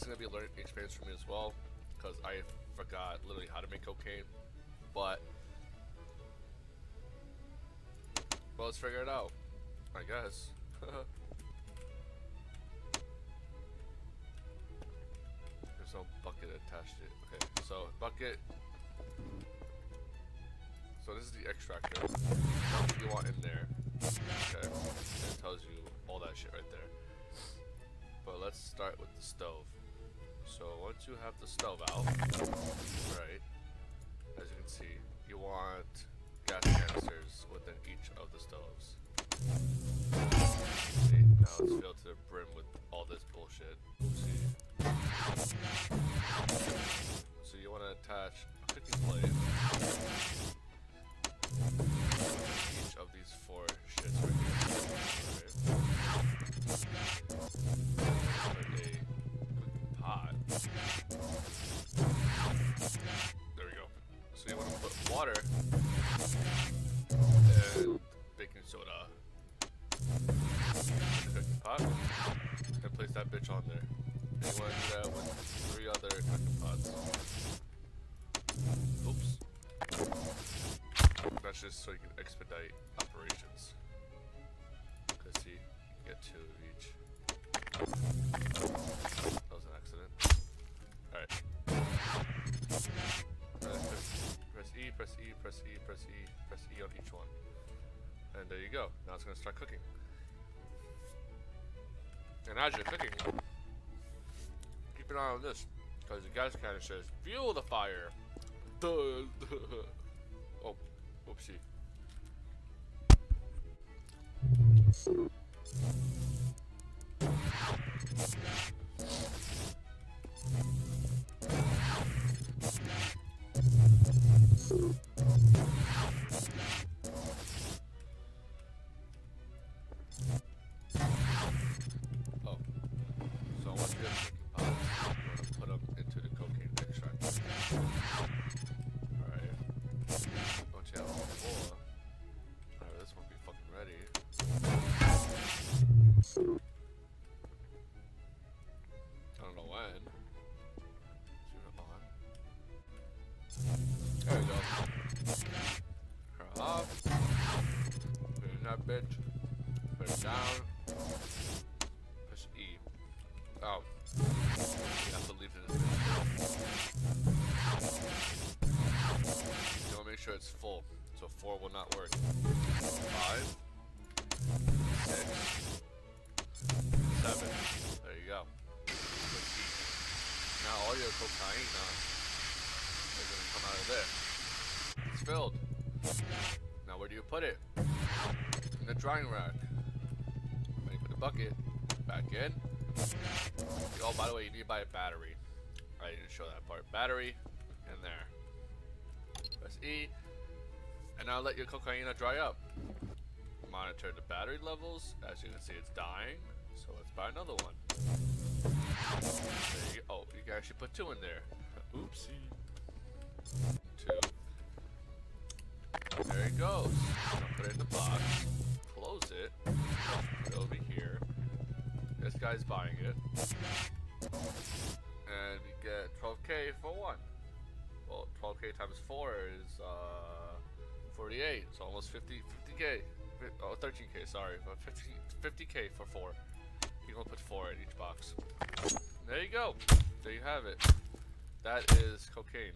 is gonna be a learning experience for me as well, because I forgot literally how to make cocaine. But well, let's figure it out. I guess. There's no bucket attached to it. Okay, so bucket. So this is the extractor. You want in there. Okay. It tells you all that shit right there. But let's start with the stove. So once you have the stove out, right, as you can see, you want gas canisters within each of the stoves. See, now it's filled to the brim with all this bullshit. See. So you want to attach a cooking plate soda cooking pot and place that bitch on there. Do that with three other cooking pots. Oops. That's just so you can expedite operations. Cause see, you get two of each. That was an accident. Alright. Press, press E, press E, press E, press E, press E on each one. And there you go. Now it's gonna start cooking. And as you're cooking, keep an eye on this. Because the gas canister says, fuel the fire. Duh. Oh, Oopsie. Put it in. Put it down. Push E. Oh. You have to leave it You want to make sure it's full, so 4 will not work. 5, 6, 7. There you go. Now all your cocaine uh, is going to come out of there. It's filled. Now where do you put it? The drying rack. Put the bucket back in. Oh, by the way, you need to buy a battery. I didn't show that part. Battery in there. Press E. And now let your cocaine dry up. Monitor the battery levels. As you can see, it's dying. So let's buy another one. You. Oh, you can actually put two in there. Oopsie. Two. There it goes. Put it in the box. Over here. This guy's buying it. And we get 12k for one. Well, 12k times 4 is uh, 48, so almost 50, 50k. Oh, 13k, sorry, but 50, 50k for 4. You're gonna put 4 in each box. There you go. There you have it. That is cocaine.